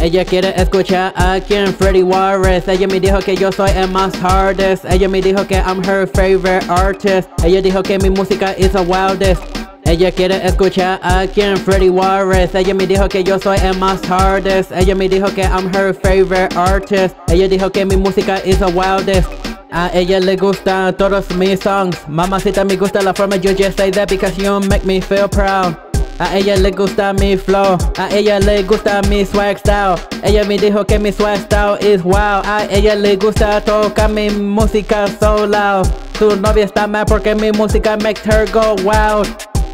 Ella quiere escuchar a quien Freddy Juarez. Ella me dijo que yo soy el más hardest. Ella me dijo que I'm her favorite artist. Ella dijo que mi música is the wildest ella quiere escuchar a quien Freddy Juarez Ella me dijo que yo soy el más hardest Ella me dijo que I'm her favorite artist Ella dijo que mi música is the wildest a ella le gustan todos mis songs Mamacita me gusta la forma you just say that because you make me feel proud a ella le gusta mi flow, a ella le gusta mi swag style. Ella me dijo que mi swag style is wow. A ella le gusta tocar mi música so loud. Su novia está mal porque mi música makes her go wild.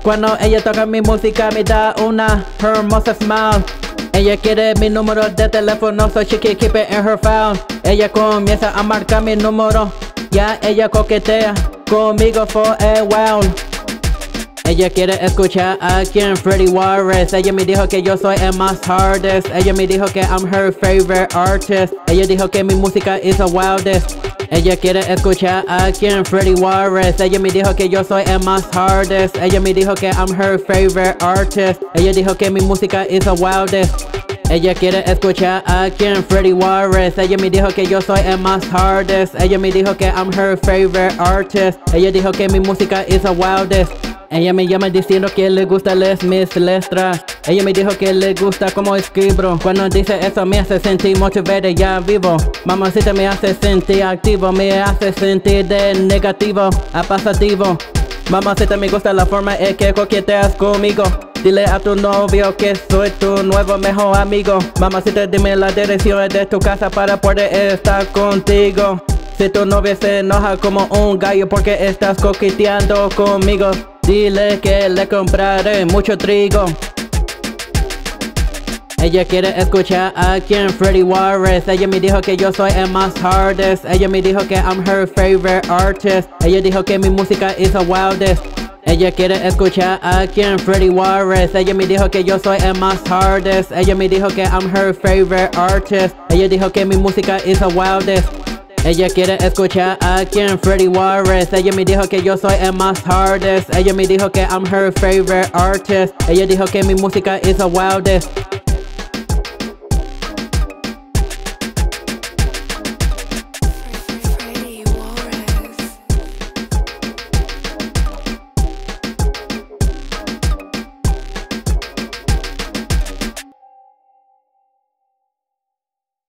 Cuando ella toca mi música me da una hermosa smile. Ella quiere mi número de teléfono, so she can keep it in her phone. Ella comienza a marcar mi número, ya ella coquetea conmigo for a while. Ella quiere escuchar a quien Freddy Juarez Ella me dijo que yo soy el más hardest Ella me dijo que I'm her favorite artist Ella dijo que mi música is the wildest ella quiere escuchar a quien Freddy Juarez. Ella me dijo que yo soy el más hardest. Ella me dijo que I'm her favorite artist. Ella dijo que mi música is the wildest. Ella quiere escuchar a quien Freddy Juarez. Ella me dijo que yo soy el más hardest. Ella me dijo que I'm her favorite artist. Ella dijo que mi música is the wildest. Ella me llama diciendo que le gusta les mis letras Ella me dijo que le gusta como escribo. Cuando dice eso me hace sentir motivado ya vivo. Mamacita me hace sentir activo Me hace sentir de negativo a pasativo. Mamacita me gusta la forma en que coqueteas conmigo. Dile a tu novio que soy tu nuevo mejor amigo. Mamacita dime la dirección de tu casa para poder estar contigo. Si tu novia se enoja como un gallo porque estás coqueteando conmigo Dile que le compraré mucho trigo. Ella quiere escuchar a quien Freddy Juarez. Ella me dijo que yo soy el más hardest. Ella me dijo que I'm her favorite artist. Ella dijo que mi música is the wildest. Ella quiere escuchar a quien Freddy Juarez. Ella me dijo que yo soy el más hardest. Ella me dijo que I'm her favorite artist. Ella dijo que mi música is the wildest. Ella quiere escuchar a quien Freddy Juarez. Ella me dijo que yo soy el más hardest. Ella me dijo que I'm her favorite artist. Ella dijo que mi música is the wildest